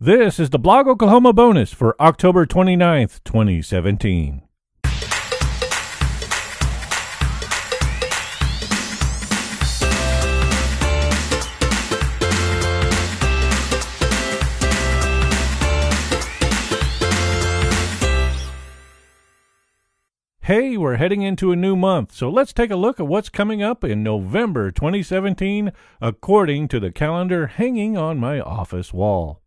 This is the Blog Oklahoma bonus for October 29th, 2017. Hey, we're heading into a new month, so let's take a look at what's coming up in November 2017 according to the calendar hanging on my office wall.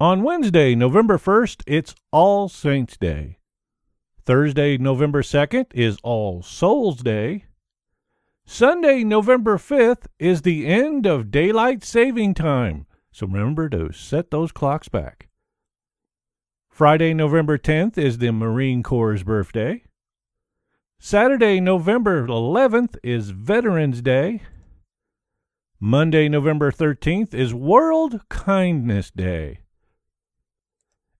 On Wednesday, November 1st, it's All Saints Day. Thursday, November 2nd, is All Souls Day. Sunday, November 5th, is the end of daylight saving time, so remember to set those clocks back. Friday, November 10th, is the Marine Corps' birthday. Saturday, November 11th, is Veterans Day. Monday, November 13th, is World Kindness Day.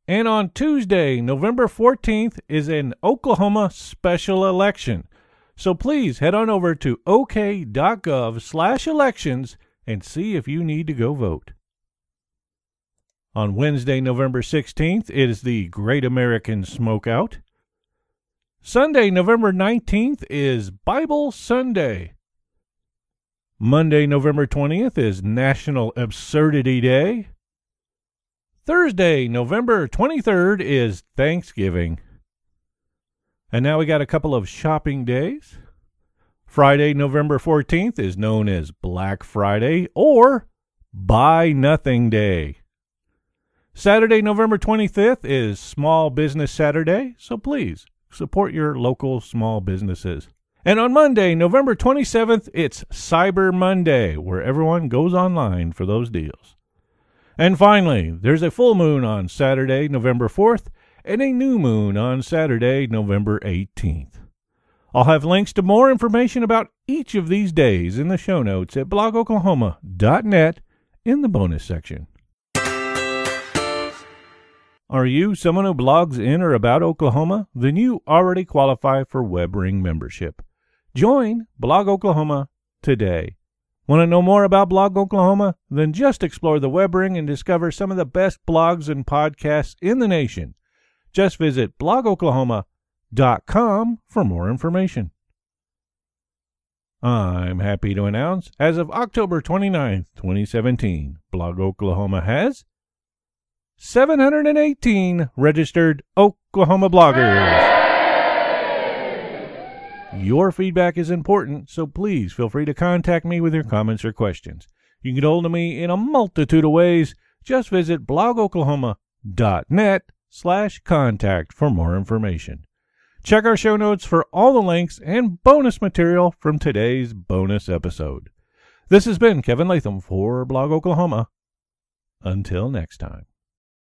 And on Tuesday, November 14th, is an Oklahoma special election. So please head on over to ok.gov slash elections and see if you need to go vote. On Wednesday, November 16th, it is the Great American Smokeout. Sunday, November 19th, is Bible Sunday. Monday, November 20th, is National Absurdity Day. Thursday, November 23rd is Thanksgiving. And now we got a couple of shopping days. Friday, November 14th is known as Black Friday or Buy Nothing Day. Saturday, November 25th is Small Business Saturday, so please support your local small businesses. And on Monday, November 27th, it's Cyber Monday, where everyone goes online for those deals. And finally, there's a full moon on Saturday, November 4th, and a new moon on Saturday, November 18th. I'll have links to more information about each of these days in the show notes at blogoklahoma.net in the bonus section. Are you someone who blogs in or about Oklahoma? Then you already qualify for WebRing membership. Join Blog Oklahoma today. Want to know more about Blog Oklahoma? Then just explore the web ring and discover some of the best blogs and podcasts in the nation. Just visit blogoklahoma.com for more information. I'm happy to announce, as of October 29th, 2017, Blog Oklahoma has 718 registered Oklahoma bloggers. Your feedback is important, so please feel free to contact me with your comments or questions. You can get hold of me in a multitude of ways. Just visit blogoklahoma.net slash contact for more information. Check our show notes for all the links and bonus material from today's bonus episode. This has been Kevin Latham for Blog Oklahoma. Until next time.